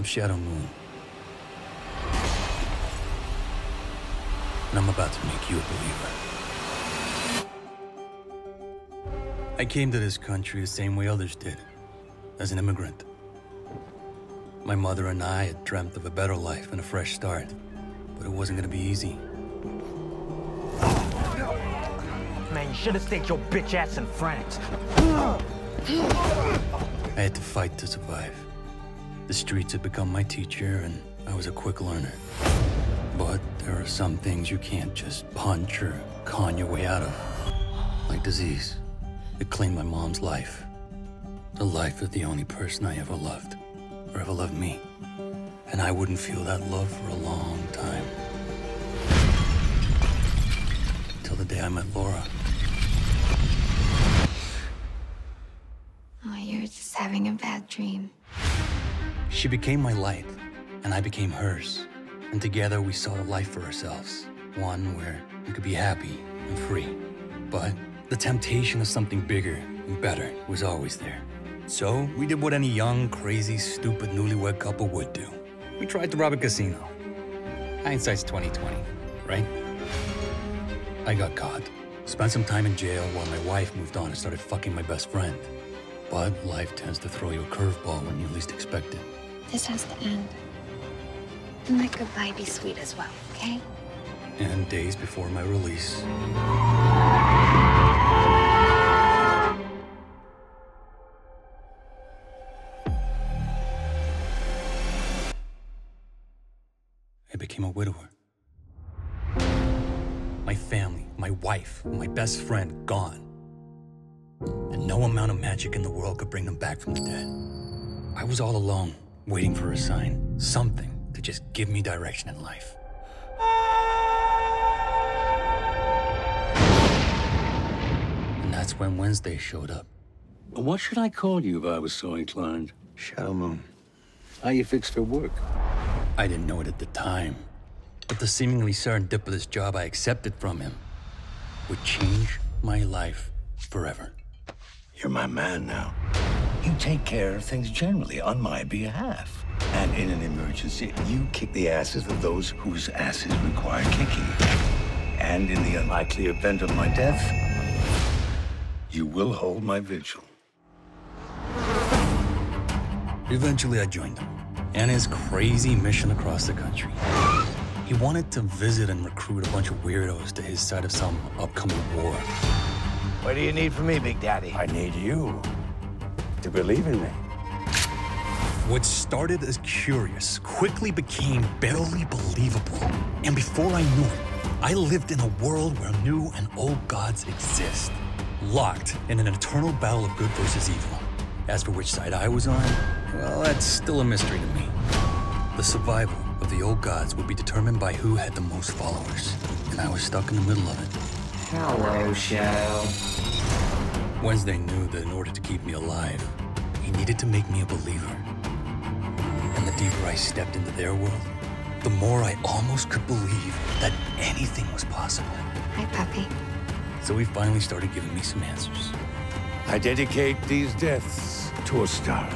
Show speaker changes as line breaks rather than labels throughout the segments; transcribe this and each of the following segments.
I'm Shadow Moon. And I'm about to make you a believer. I came to this country the same way others did, as an immigrant. My mother and I had dreamt of a better life and a fresh start, but it wasn't gonna be easy.
Man, you should have stayed your bitch ass in France.
I had to fight to survive. The streets had become my teacher, and I was a quick learner. But there are some things you can't just punch or con your way out of. Like disease. It claimed my mom's life. The life of the only person I ever loved, or ever loved me. And I wouldn't feel that love for a long time. Till the day I met Laura.
Oh, you're just having a bad dream.
She became my light, and I became hers. And together we saw a life for ourselves. One where we could be happy and free. But the temptation of something bigger and better was always there. So we did what any young, crazy, stupid newlywed couple would do. We tried to rob a casino. Hindsight's 2020, right? I got caught. Spent some time in jail while my wife moved on and started fucking my best friend. But life tends to throw you a curveball when you least expect it.
This has to end. And my goodbye be sweet as well, okay?
And days before my release, I became a widower. My family, my wife, my best friend gone. And no amount of magic in the world could bring them back from the dead. I was all alone, waiting for a sign, something to just give me direction in life. And that's when Wednesday showed up.
What should I call you if I was so inclined?
Shadow Moon.
How you fixed for work?
I didn't know it at the time, but the seemingly serendipitous job I accepted from him would change my life forever.
You're my man now. You take care of things generally on my behalf. And in an emergency, you kick the asses of those whose asses require kicking. And in the unlikely event of my death, you will hold my vigil.
Eventually, I joined him and his crazy mission across the country. He wanted to visit and recruit a bunch of weirdos to his side of some upcoming war.
What do you need from me, Big Daddy?
I need you to believe in me.
What started as curious quickly became barely believable. And before I knew it, I lived in a world where new and old gods exist, locked in an eternal battle of good versus evil. As for which side I was on, well, that's still a mystery to me. The survival of the old gods would be determined by who had the most followers, and I was stuck in the middle of it.
Hello, Shadow.
Wednesday knew that in order to keep me alive, he needed to make me a believer. And the deeper I stepped into their world, the more I almost could believe that anything was possible.
Hi, puppy.
So he finally started giving me some answers.
I dedicate these deaths to a star.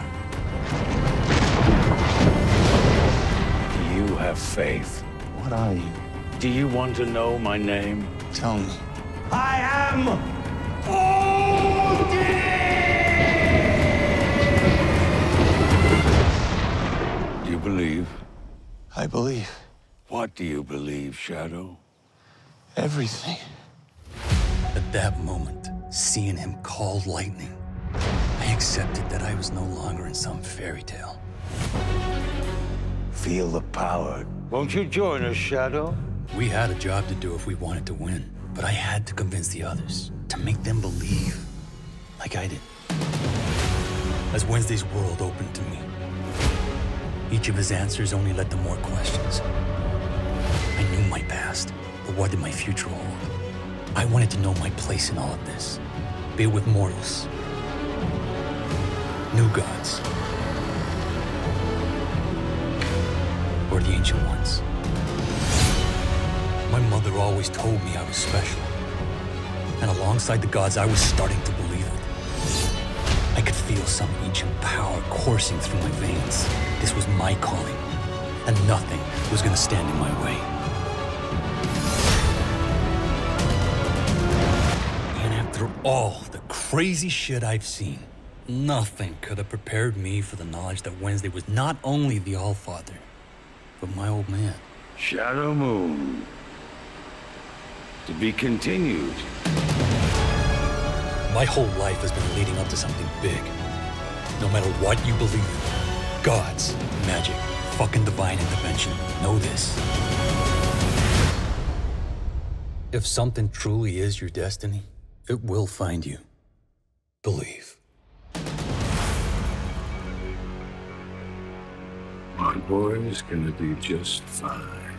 Do you have faith?
What are you?
Do you want to know my name?
Tell me.
I am Odin! Do you believe?
I believe
What do you believe, Shadow?
everything.
At that moment, seeing him call lightning, I accepted that I was no longer in some fairy tale.
Feel the power. Won't you join us, Shadow?
We had a job to do if we wanted to win, but I had to convince the others to make them believe, like I did. As Wednesday's world opened to me, each of his answers only led to more questions. I knew my past, but what did my future hold? I wanted to know my place in all of this, be it with mortals, new gods, or the ancient ones. My mother always told me I was special. And alongside the gods, I was starting to believe. I could feel some ancient power coursing through my veins. This was my calling, and nothing was gonna stand in my way. And after all the crazy shit I've seen, nothing could have prepared me for the knowledge that Wednesday was not only the Allfather, but my old man.
Shadow Moon. To be continued.
My whole life has been leading up to something big. No matter what you believe in, gods, magic, fucking divine intervention, know this. If something truly is your destiny, it will find you. Believe.
My boy is gonna do just fine.